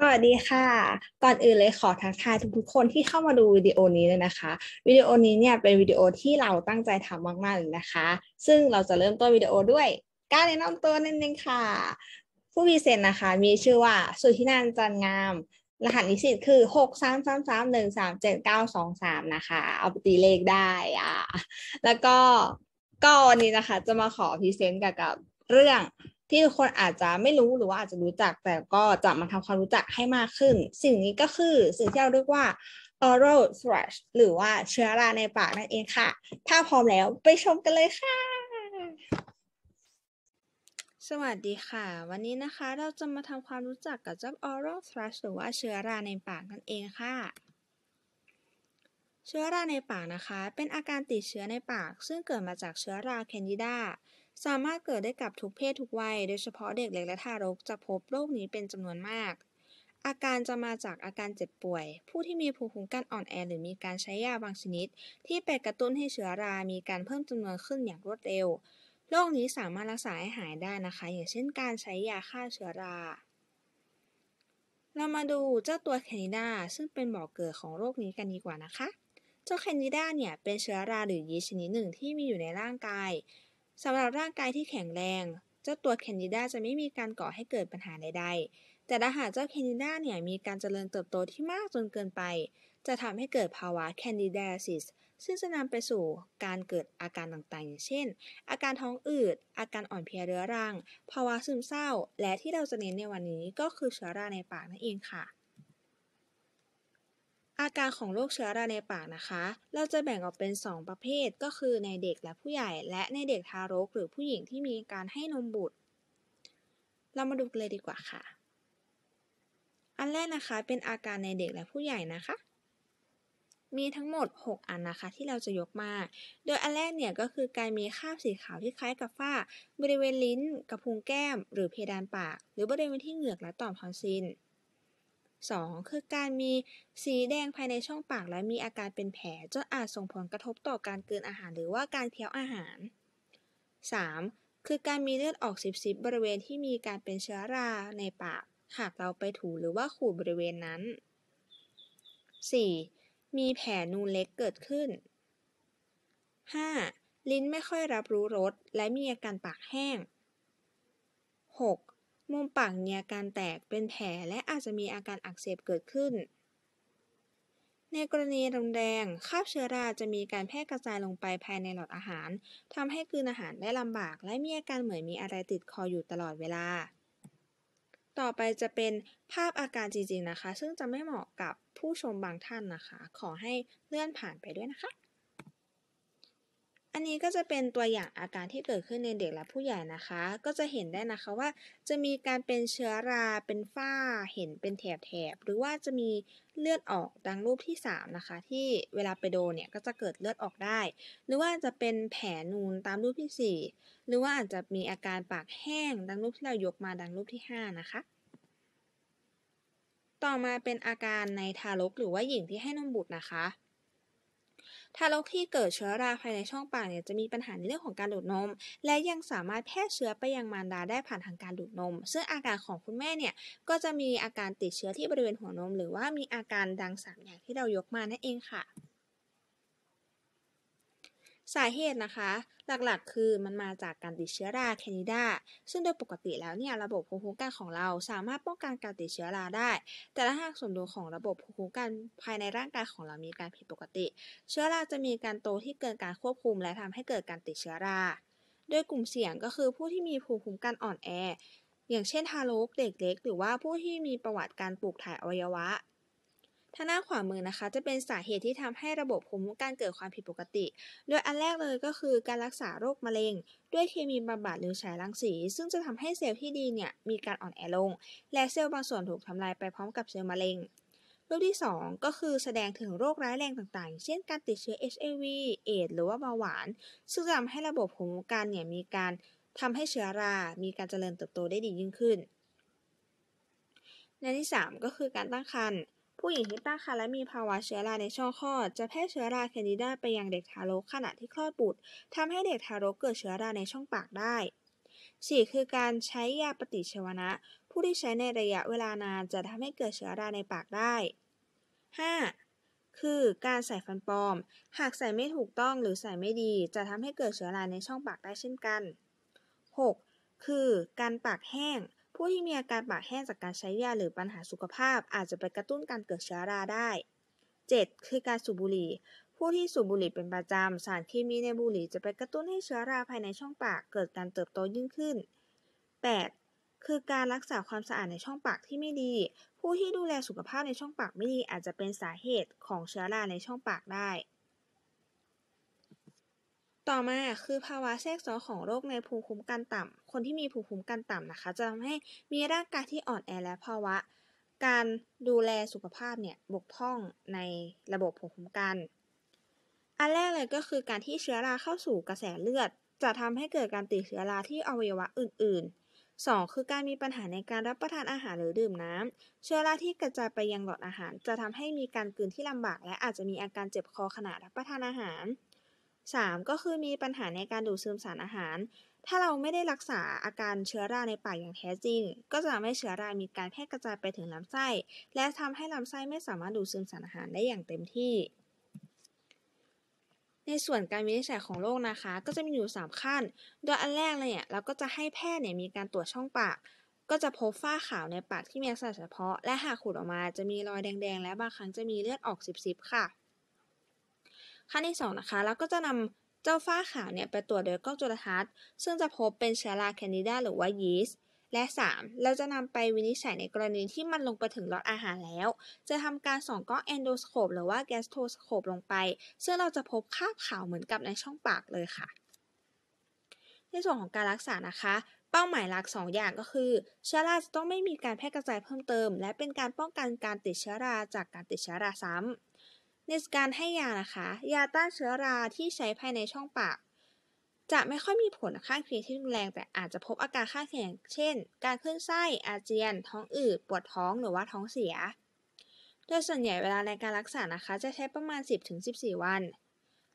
สวัสดีค่ะ ก่อนอื่นเลยขอทักทายทุกๆคนที่เข้ามาดูวิดีโอนี้เลยนะคะ วิดีโอนี้เนี่ยเป็นวิดีโอที่เราตั้งใจทำมากๆเลยนะคะ ซึ่งเราจะเริ่มต้นวิดีโอด้วยการแนะนำตัวนิดนึงค่ะ ผู้ present นะคะ มีชื่อว่าสุธินันจันงาม รหัสนิสิตคือหกสามสามสามหนึ่งสามเจ็ดเก้าสองสามนะคะ เอาไปตีเลขได้อะแล้วก็ก็วันนี้นะคะจะมาขอ present เกี่ยวกับเรื่อง ที่ทุกคนอาจจะไม่รู้หรือว่าอาจจะรู้จัก แต่ก็จะมาทำความรู้จักให้มากขึ้น สิ่งนี้ก็คือสิ่งที่เราเรียกว่า oral thrush หรือว่าเชื้อราในปากนั่นเองค่ะ ถ้าพร้อมแล้วไปชมกันเลยค่ะ สวัสดีค่ะ วันนี้นะคะเราจะมาทำความรู้จักกับเจ้า oral thrush หรือว่าเชื้อราในปากนั่นเองค่ะเชื้อราในปากนะคะ เป็นอาการติดเชื้อในปาก ซึ่งเกิดมาจากเชื้อราแคนดิดา สามารถเกิดได้กับทุกเพศทุกวัย โดยเฉพาะเด็กเล็กและทารกจะพบโรคนี้เป็นจำนวนมาก อาการจะมาจากอาการเจ็บป่วย ผู้ที่มีภูมิคุ้มกันอ่อนแอหรือมีการใช้ยาบางชนิด ที่ไปกระตุ้นให้เชื้อรา มีการเพิ่มจำนวนขึ้นอย่างรวดเร็ว โรคนี้สามารถรักษาให้หายได้นะคะ อย่างเช่น การใช้ยาฆ่าเชื้อราเรามาดูเจ้าตัวแคนิดาซึ่งเป็นบ่อกเกิดของโรคนี้กันดีกว่านะคะ เจ้าแคนิดาเนี่ยเป็นเชื้อราหรือยีสต์ชนิดหนึ่งที่มีอยู่ในร่างกาย สำหรับร่างกายที่แข็งแรง เจ้าตัวแคนดิดาจะไม่มีการก่อให้เกิดปัญหาใดๆ แต่ถ้าหากเจ้าแคนดิดาเนี่ยมีการเจริญเติบโตที่มากจนเกินไป จะทำให้เกิดภาวะแคนดิดาซิสซึ่งจะนำไปสู่การเกิดอาการต่างๆ อย่างเช่น อาการท้องอืด อาการอ่อนเพลียเรื้อรัง ภาวะซึมเศร้า และที่เราจะเน้นในวันนี้ก็คือเชื้อราในปากนั่นเองค่ะ อาการของโรคเชื้อราในปากนะคะ เราจะแบ่งออกเป็น 2 ประเภท ก็คือในเด็กและผู้ใหญ่ และในเด็กทารกหรือผู้หญิงที่มีการให้นมบุตร เรามาดูกันเลยดีกว่าค่ะ อันแรกนะคะเป็นอาการในเด็กและผู้ใหญ่นะคะ มีทั้งหมด 6 อันนะคะที่เราจะยกมา โดยอันแรกเนี่ยก็คือการมีคราบสีขาวที่คล้ายกับฝ้า บริเวณลิ้น กระพุ้งแก้ม หรือเพดานปาก หรือบริเวณที่เหงือกและต่อมทอนซิล 2. คือการมีสีแดงภายในช่องปากและมีอาการเป็นแผลจนอาจส่งผลกระทบต่อการกินอาหารหรือว่าการเคี้ยวอาหาร 3. คือการมีเลือดออกซิบๆบริเวณที่มีการเป็นเชื้อราในปาก หากเราไปถูหรือว่าขูดบริเวณนั้น 4. มีแผลนูนเล็กเกิดขึ้น 5. ลิ้นไม่ค่อยรับรู้รสและมีอาการปากแห้ง 6. มุมปากมีอาการแตกเป็นแผลและอาจจะมีอาการอักเสบเกิดขึ้น ในกรณีรุนแรงคราบเชื้อราจะมีการแพร่กระจายลงไปภายในหลอดอาหารทำให้กลืนอาหารได้ลำบาก และมีอาการเหมือนมีอะไรติดคออยู่ตลอดเวลา ต่อไปจะเป็นภาพอาการจริงๆนะคะ ซึ่งจะไม่เหมาะกับผู้ชมบางท่านนะคะ ขอให้เลื่อนผ่านไปด้วยนะคะ อันนี้ก็จะเป็นตัวอย่างอาการที่เกิดขึ้นในเด็กและผู้ใหญ่นะคะ ก็จะเห็นได้นะคะว่า จะมีการเป็นเชื้อรา เป็นฝ้า เห็นเป็นแถบๆ หรือว่าจะมีเลือดออกดังรูปที่ 3 นะคะ ที่เวลาไปโดนเนี่ยก็จะเกิดเลือดออกได้ หรือว่าจะเป็นแผลนูนตามรูปที่ 4 หรือว่าอาจจะมีอาการปากแห้ง ดังรูปที่เรายกมาดังรูปที่ 5 นะคะต่อมาเป็นอาการในทารกหรือว่าหญิงที่ให้นมบุตรนะคะ ทารกที่เกิดเชื้อราภายในช่องปากเนี่ยจะมีปัญหาในเรื่องของการดูดนม และยังสามารถแพร่เชื้อไปยังมารดาได้ผ่านทางการดูดนม ซึ่งอาการของคุณแม่เนี่ยก็จะมีอาการติดเชื้อที่บริเวณหัวนม หรือว่ามีอาการดังสามอย่างที่เรายกมานั่นเองค่ะ สาเหตุนะคะ หลักๆ คือมันมาจากการติดเชื้อราแคนิดาซึ่งโดยปกติแล้วเนี่ยระบบภูมิคุ้มกันของเราสามารถป้องกันการติดเชื้อราได้ แต่ถ้าหากสมดุลของระบบภูมิคุ้มกันภายในร่างกายของเรามีการผิดปกติ เชื้อราจะมีการโตที่เกินการควบคุม และทำให้เกิดการติดเชื้อรา โดยกลุ่มเสี่ยงก็คือผู้ที่มีภูมิคุ้มกันอ่อนแอ อย่างเช่นทารกเด็กเล็ก หรือว่าผู้ที่มีประวัติการปลูกถ่ายอวัยวะ ทางด้านขวามือนะคะ จะเป็นสาเหตุที่ทำให้ระบบภูมิคุ้มกันเกิดความผิดปกติ โดยอันแรกเลยก็คือการรักษาโรคมะเร็ง ด้วยเคมีบำบัดหรือฉายรังสี ซึ่งจะทำให้เซลล์ที่ดีเนี่ยมีการอ่อนแอลง และเซลล์บางส่วนถูกทำลายไปพร้อมกับเซลล์มะเร็งโรคที่ 2 ก็คือแสดงถึงโรคร้ายแรงต่างๆ เช่นการติดเชื้อ HIV เอดหรือว่าเบาหวาน ซึ่งทำให้ระบบภูมิคุ้มกันเนี่ยมีการทำให้เชื้อรา มีการเจริญเติบโตได้ดียิ่งขึ้นในที่ 3 ก็คือการตั้งครรภ์ ผู้หญิงที่ตั้งครรภ์และมีภาวะเชื้อราในช่องคลอด จะแพร่เชื้อราแคนดิดาไปยังเด็กทารกขณะที่คลอดบุตรทำให้เด็กทารกเกิดเชื้อราในช่องปากได้ 4. คือการใช้ยาปฏิชีวนะ ผู้ที่ใช้ในระยะเวลานานจะทำให้เกิดเชื้อราในปากได้ 5. คือการใส่ฟันปลอม หากใส่ไม่ถูกต้องหรือใส่ไม่ดี จะทำให้เกิดเชื้อราในช่องปากได้เช่นกัน 6. คือการปากแห้ง ผู้ที่มีอาการปากแห้งจากการใช้ยาหรือปัญหาสุขภาพ อาจจะไปกระตุ้นการเกิดเชื้อราได้ 7. คือการสูบบุหรี่ ผู้ที่สูบบุหรี่เป็นประจำ สารเคมีในบุหรี่จะไปกระตุ้นให้เชื้อราภายในช่องปากเกิดการเติบโตยิ่งขึ้น 8. คือการรักษาความสะอาดในช่องปากที่ไม่ดี ผู้ที่ดูแลสุขภาพในช่องปากไม่ดีอาจจะเป็นสาเหตุของเชื้อราในช่องปากได้ ต่อมาคือภาวะแทรกซ้อนของโรคในภูมิคุ้มกันต่ำคนที่มีภูมิคุ้มกันต่ำนะคะ จะทำให้มีร่างกายที่อ่อนแอและภาวะ การดูแลสุขภาพเนี่ยบกพร่องในระบบภูมิคุ้มกัน อันแรกเลยก็คือการที่เชื้อราเข้าสู่กระแสเลือด จะทำให้เกิดการติดเชื้อราที่อวัยวะอื่น ๆ 2. คือการมีปัญหาในการรับประทานอาหารหรือดื่มน้ำเชื้อราที่กระจายไปยังหลอดอาหาร จะทำให้มีการกลืนที่ลำบาก และอาจจะมีอาการเจ็บคอขณะรับประทานอาหาร 3. ก็คือมีปัญหาในการดูดซึมสารอาหาร ถ้าเราไม่ได้รักษาอาการเชื้อราในปากอย่างแท้จริง ก็จะทำให้เชื้อรามีการแพร่กระจายไปถึงลำไส้ และทำให้ลำไส้ไม่สามารถดูดซึมสารอาหารได้อย่างเต็มที่ ในส่วนการวินิจฉัยของโรคนะคะ ก็จะมีอยู่ 3 ขั้น โดยอันแรกเลยเนี่ยเราก็จะให้แพทย์เนี่ยมีการตรวจช่องปากก็จะพบฝ้าขาวในปากที่มีลักษณะเฉพาะ และหากขูดออกมาจะมีรอยแดงๆ และบางครั้งจะมีเลือดออกซิบๆค่ะ ขั้นที่2นะคะเราก็จะนำเจ้าฝ้าขาวเนี่ยไปตรวจโดยกล้องจุลทรรศน์ ซึ่งจะพบเป็นเชื้อราแคนดิดาหรือว่ายีสต์และ 3. เราจะนำไปวินิจฉัยในกรณีที่มันลงไปถึงหลอดอาหารแล้ว จะทำการส่องกล้องเอนโดสโคปหรือว่าแกสโทสโคปลงไป ซึ่งเราจะพบคราบขาวเหมือนกับในช่องปากเลยค่ะ ในส่วนของการรักษานะคะเป้าหมายหลัก 2 อย่างก็คือเชื้อราจะต้องไม่มีการแพร่กระจายเพิ่มเติม และเป็นการป้องกันการติดเชื้อราจากการติดเชื้อราซ้ำ ในการให้ยานะคะ ยาต้านเชื้อราที่ใช้ภายในช่องปาก จะไม่ค่อยมีผลข้างเคียงที่รุนแรง แต่อาจจะพบอาการข้างเคียง เช่น การขึ้นไส้ อาเจียน ท้องอืด ปวดท้อง หรือว่าท้องเสีย โดยส่วนใหญ่เวลาในการรักษานะคะ จะใช้ประมาณ 10-14 วัน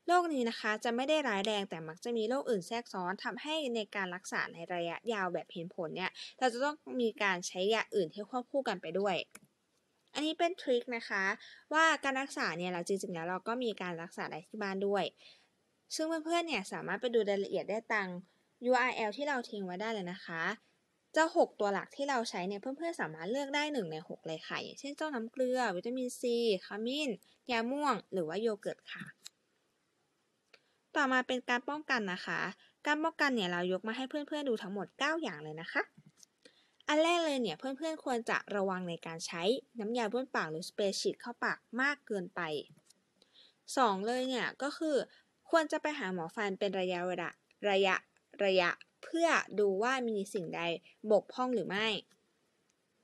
โรคนี้นะคะจะไม่ได้ร้ายแรง แต่มักจะมีโรคอื่นแทรกซ้อนทำให้ในการรักษาในระยะยาวแบบเห็นผลเนี่ย เราจะต้องมีการใช้ยาอื่นที่ควบคู่กันไปด้วย อันนี้เป็นทริคนะคะ ว่าการรักษาเนี่ยเราจริงๆแล้วเราก็มีการรักษาได้ที่บ้านด้วย ซึ่งเพื่อนๆเนี่ยสามารถไปดูรายละเอียดได้ตัง URL ที่เราทิ้งไว้ได้เลยนะคะเจ้า 6 ตัวหลักที่เราใช้เนี่ยเพื่อนๆสามารถเลือกได้ 1 ใน 6 เลยค่ะ อย่างเช่นเจ้าน้ำเกลือ วิตามินซีขมิ้นยาม่วง หรือว่าโยเกิร์ตค่ะ ต่อมาเป็นการป้องกันนะคะ การป้องกันเนี่ยเรายกมาให้เพื่อนๆดูทั้งหมด 9 อย่างเลยนะคะ อันแรกเลยเนี่ยเพื่อนๆควรจะระวังในการใช้น้ำยาบ้วนปากหรือสเปรย์ฉีดเข้าปากมากเกินไป 2 เลยเนี่ยก็คือควรจะไปหาหมอฟันเป็นระยะเวลาระยะระยะเพื่อดูว่ามีสิ่งใดบกพร่องหรือไม่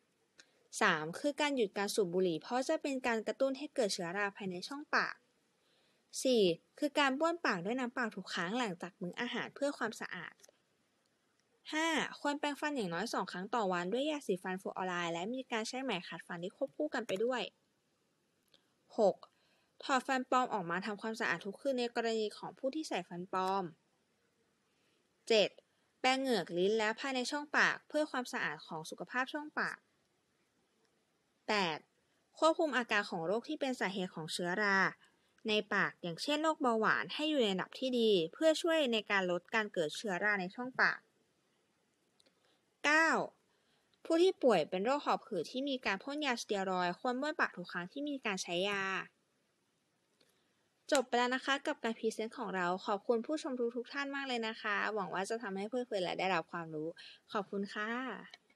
3. คือการหยุดการสูบบุหรี่ เพราะจะเป็นการกระตุ้นให้เกิดเชื้อราภายในช่องปาก 4. คือการบ้วนปากด้วยน้ำเปล่าทุกครั้งหลังจากมื้ออาหารเพื่อความสะอาด 5. ควรแปรงฟันอย่างน้อย 2 ครั้งต่อวันด้วยยาสีฟันฟลูออไรด์และมีการใช้ไหมขัดฟันที่ควบคู่กันไปด้วย 6. ถอดฟันปลอมออกมาทำความสะอาดทุกคืนในกรณีของผู้ที่ใส่ฟันปลอม 7. แปรงเหงือกลิ้นและภายในช่องปากเพื่อความสะอาดของสุขภาพช่องปาก 8. ควบคุมอาการของโรคที่เป็นสาเหตุของเชื้อรา ในปากอย่างเช่นโรคเบาหวานให้อยู่ในระดับที่ดี เพื่อช่วยในการลดการเกิดเชื้อราในช่องปาก 9. ผู้ที่ป่วยเป็นโรคหอบหืดที่มีการพ่นยาสเตียรอยด์ควรบ้วนปากทุกครั้งที่มีการใช้ยา จบไปแล้วนะคะกับการ present ของเราขอบคุณผู้ชมทุกๆท่านมากเลยนะคะ หวังว่าจะทำให้เพื่อนๆและได้รับความรู้ ขอบคุณค่ะ